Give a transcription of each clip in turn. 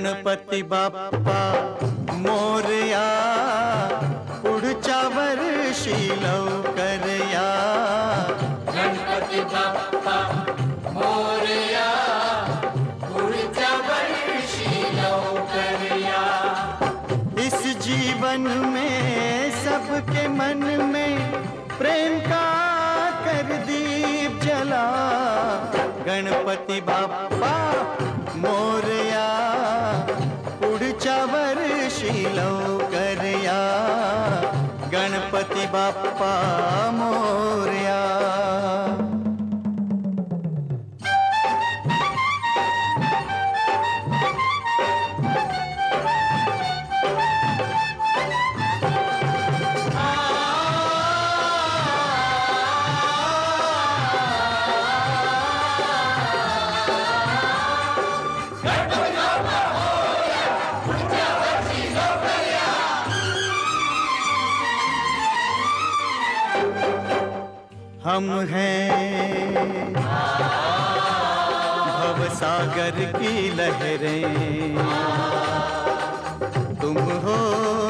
गणपती बाप्पा मोरया पुढच्या वर्षी लवकर या गणपती बाप्पा मोरया पुढच्या वर्षी लवकर या इस जीवन में सबके मन में प्रेम का कर दीप जला। गणपति बाप्पा वर्षी करया। गणपति बापा मोरया हम हैं। भव सागर की लहरें। तुम हो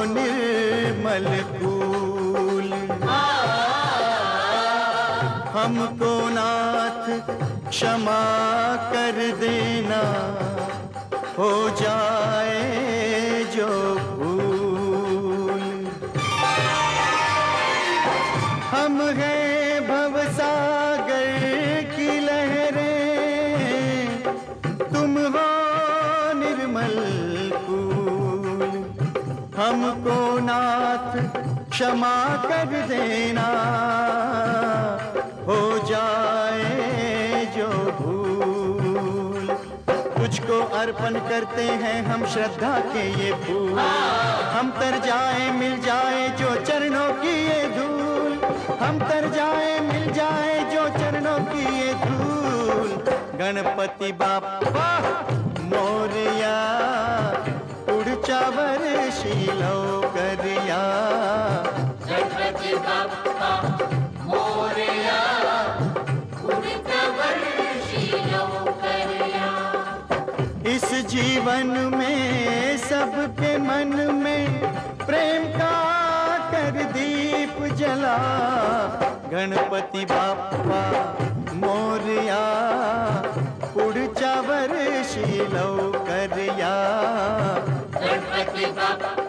निर्मल फूल। हमको नाथ क्षमा कर देना। हो जाए हैं भवसागर की लहरें। तुम हो निर्मल फूल, हमको नाथ क्षमा कर देना। हो जाए जो भूल, तुझको अर्पण करते हैं हम श्रद्धा के ये फूल। हम तर जाए, मिल जाए जो चरणों की ये धूल। हम तर जाए मिल जाए जो चरणों की ये धूल। गणपति बापा मोरिया पुढच्या वर्षी लवकर या गणपती मोरया या इस जीवन में सबके मन में प्रेम का कर दीप जला। गणपति बापा मोरिया उड़ चावर शीलो करिया। गणपति बाप्पा।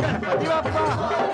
गणपति बापा